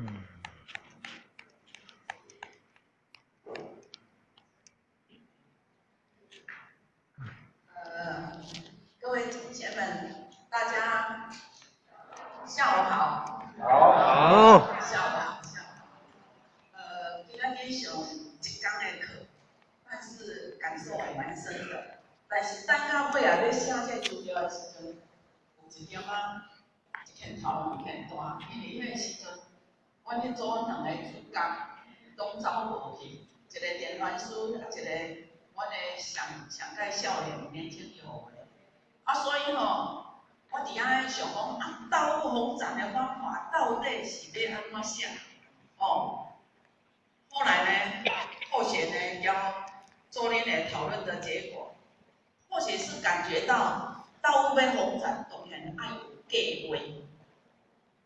嗯。呃，各位同学们，大家下午好。好。下午好，下午好。呃，今天天上一讲的课，但是感受还蛮深的。但是等到尾啊，要写这资料的时阵，有一点啊，一片头一片大，因为迄个时阵，阮迄组两个主角拢走无去，一个电传师，一个阮的上上届少年年轻有为。啊，所以吼，我伫遐想讲，啊，道路红展的方法到底是要安怎写？哦，后来呢，后学呢要做恁来讨论的结果。或许是感觉到道路要红展，当然爱有计划，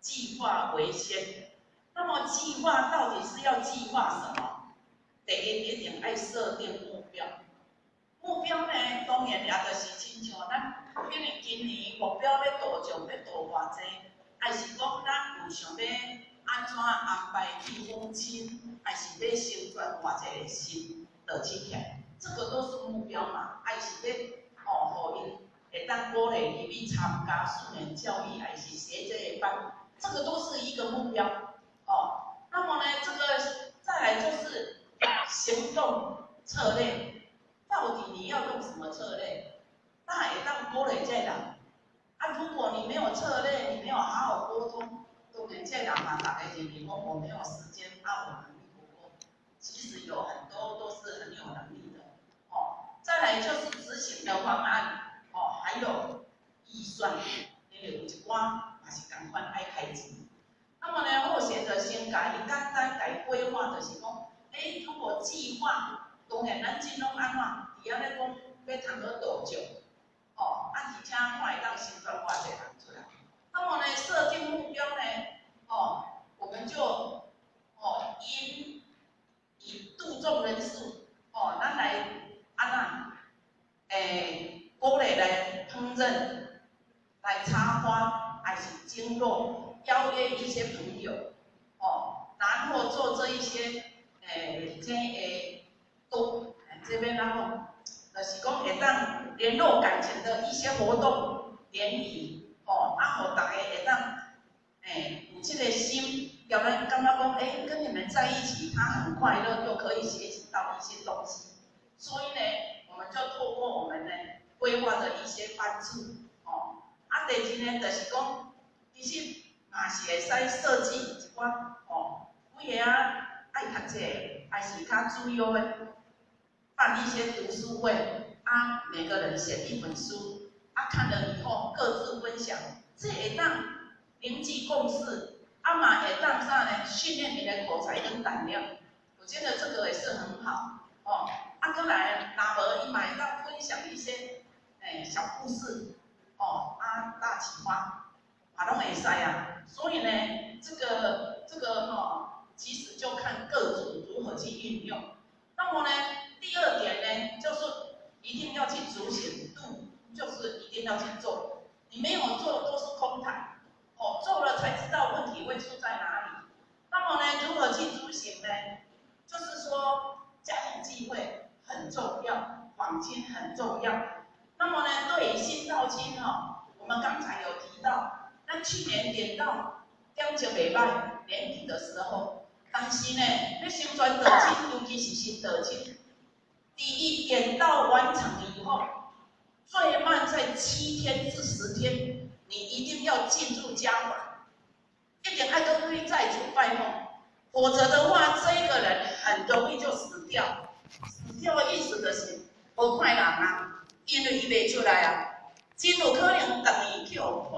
计划为先。那么计划到底是要计划什么？第一一定爱设定目标。目标呢，当然也就是亲像咱比如今年目标要多少，要多偌济，还是讲咱有想要安怎安排去父亲，还是要收转偌济个心的去看。这个都是目标嘛，还是要哦，互因会当鼓励伊去参加素人教育，还是学这个班，这个都是一个目标哦。那么呢，这个再来就是策略，到底你要用什么策略？那会当鼓励这人。啊，如果你没有策略，你没有好好沟通，都跟这人嘛，大家认为讲我没有时间，啊，我能力不够。其实有很多都是很有能力的。哦再来就是执行的方案，哦，还有预算，因为有一寡也是赶快爱开钱。那么呢，后选择先改，简单改规划就是讲，哎，如果计划，当然咱尽量安怎，伫遐咧讲要谈到多久，哦，啊，而且看会当先转偌济人出来。那么呢，设定目标呢，哦，我们就，哦，因以注重人数，哦，咱来。啊那，诶，鼓励来烹饪，来插花，还是经络，邀约一些朋友，哦，然后做这一些，诶，这诶，都这边然后，就是讲会当联络感情的一些活动，联谊，哦，啊，互大家会当，诶，有这个心，要咱感觉讲，诶，跟你们在一起，他很快乐，又可以学习到一些东西。所以呢，我们就透过我们呢规划的一些帮助，哦，啊，第二呢就是讲，其实也是会使设计一寡，哦，几个啊爱读册，还是较主要的办一些读书会，啊，每个人写一本书，啊，看了以后各自分享，这会当凝聚共识，啊嘛会当啥呢？训练你的口才跟胆量，我觉得这个也是很好，哦。啊，过来，那无伊买到分享一些诶小故事，哦，啊大启发，啊拢会使啊。所以呢，这个这个哦，其实就看各组如何去运用。那么呢，第二点呢，就是一定要去执行，度就是一定要去做。你没有做都是空谈，哦，做了才知道问题会出在哪里。那么呢，如何去执行呢？就是说家庭聚会。很重要，黄金很重要。那么呢，对于新到亲哈，我们刚才有提到，那去年点到两千袂歹，年底的时候，但是呢，那新转得亲，尤其是新得金，第一点到完成以后，最慢在七天至十天，你一定要进入家访，一点爱都不会再主拜访，否则的话，这个人很容易就死掉。死掉意思就是，无快人啊，因为伊袂出来啊，真有可能等于叫。